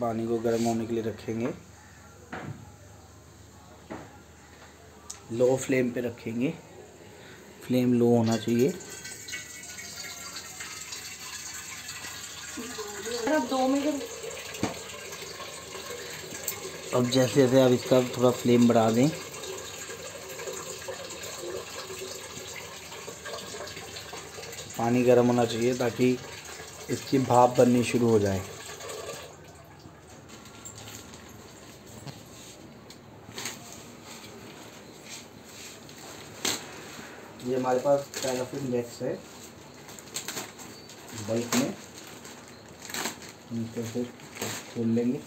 पानी को गर्म होने के लिए रखेंगे। लो फ्लेम पे रखेंगे। फ्लेम लो होना चाहिए। दो मिनट। अब जैसे जैसे आप इसका थोड़ा फ्लेम बढ़ा दें। पानी गर्म होना चाहिए ताकि इसकी भाप बननी शुरू हो जाए। ये हमारे पास पैराफिन वैक्स है। बल्क में। हम फिर खोल लेंगे।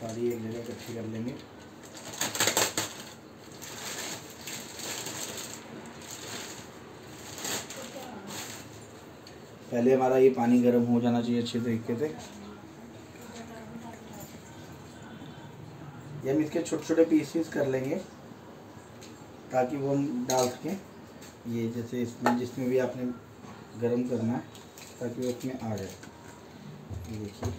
सारी एक जगह इकट्ठी कर लेंगे। पहले हमारा ये पानी गर्म हो जाना चाहिए अच्छे तरीके से। ये हम इसके छोटे छोटे पीसेस कर लेंगे, ताकि वो हम डाल सकें। ये जैसे इसमें, जिसमें भी आपने गर्म करना है, ताकि वो इसमें आ जाए। देखिए।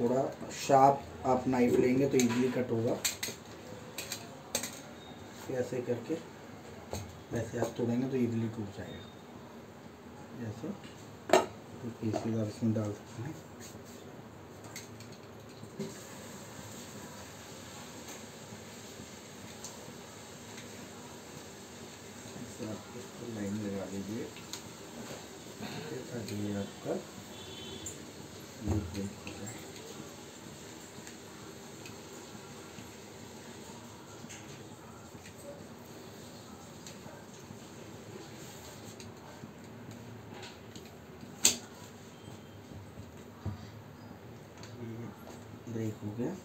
थोड़ा शार्प आप नाइफ लेंगे तो इजीली कट होगा। ऐसे करके, वैसे आप तोड़ेंगे तो इजीली टूट जाएगा। जैसे तो पीसेस आप इसमें डाल सकते हैं। लाइन लगा लीजिए आपका लिक्विड हो जाए ये ब्रेक हो गया।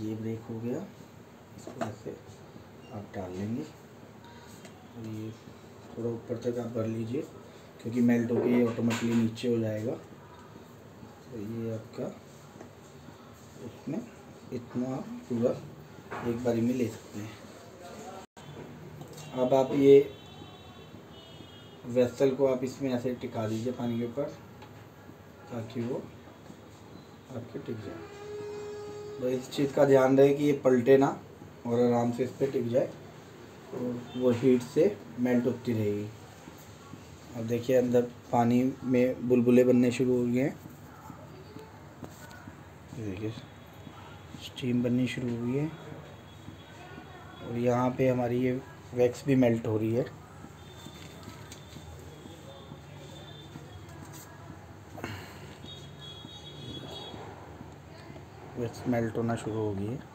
ये ब्रेक हो गया। इसको ऐसे आप डाल लेंगे। और ये थोड़ा ऊपर तक आप भर लीजिए, क्योंकि मेल्ट होके ये ऑटोमेटिकली नीचे हो जाएगा। तो ये आपका इसमें इतना पूरा एक बारी में ले सकते हैं। अब आप ये वेसल को आप इसमें ऐसे टिका दीजिए पानी के ऊपर, ताकि वो आपके टिक जाए। तो इस चीज़ का ध्यान रहे कि ये पलटे ना और आराम से इस पर टिक जाए और वो हीट से मेल्ट होती रहेगी। अब देखिए अंदर पानी में बुलबुले बनने शुरू हो गए हैं। देखिए स्टीम बननी शुरू हो गई है। और यहाँ पे हमारी ये वैक्स भी मेल्ट हो रही है। वैक्स मेल्ट होना शुरू हो गई है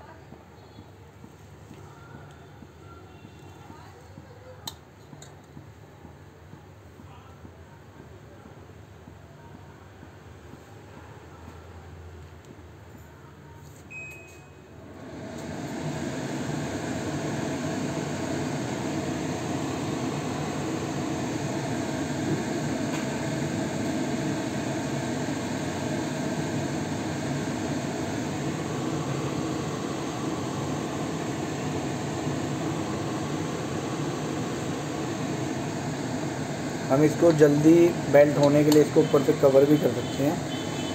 हम इसको जल्दी बेल्ट होने के लिए इसको ऊपर से कवर भी कर सकते हैं,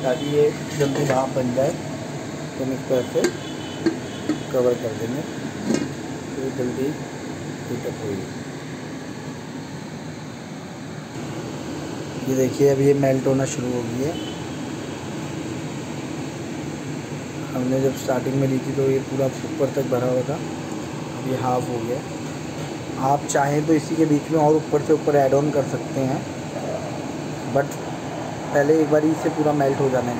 ताकि ये जल्दी भाप बन जाए। तो हम इसको ऐसे कवर कर देंगे तो जल्दी हीटअप होगी। ये देखिए अब ये मेल्ट होना शुरू हो गई है। हमने जब स्टार्टिंग में ली थी तो ये पूरा ऊपर तक भरा हुआ था, अब ये हाफ़ हो गया। आप चाहें तो इसी के बीच में और ऊपर से ऊपर ऐड ऑन कर सकते हैं। बट पहले एक बार इसे पूरा मेल्ट हो जाना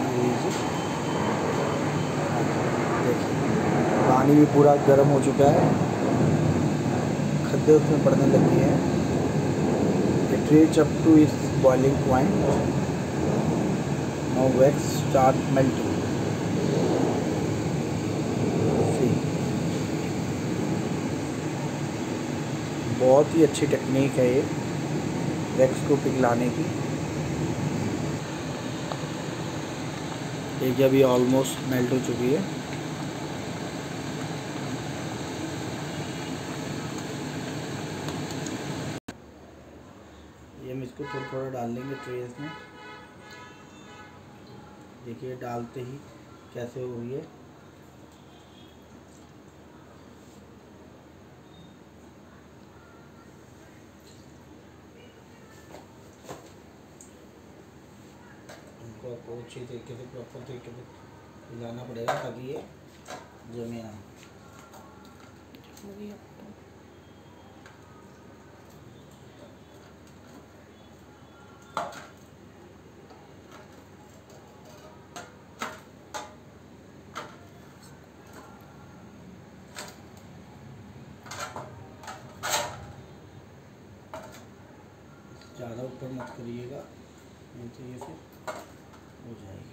देखिए, पानी भी पूरा गर्म हो चुका है। खद्दे उसमें पड़ने लग हैं। It reach up to its boiling point no wax start melting बहुत ही अच्छी टेक्निक है ये वैक्स को पिघलाने की। एक अभी ऑलमोस्ट मेल्ट हो चुकी है। ये हम इसको थोड़ा थोड़ा डाल लेंगे ट्रेस में। देखिए डालते ही कैसे हो रही है। इनको आपको अच्छी तरीके से प्रॉपर तरीके से हिलाना पड़ेगा ताकि ये जमे ना। तो। ज़्यादा ऊपर मत करिएगा नहीं तो ये फिर हो जाएगी।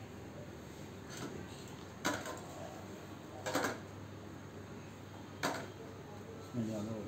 इसमें ज़्यादा हो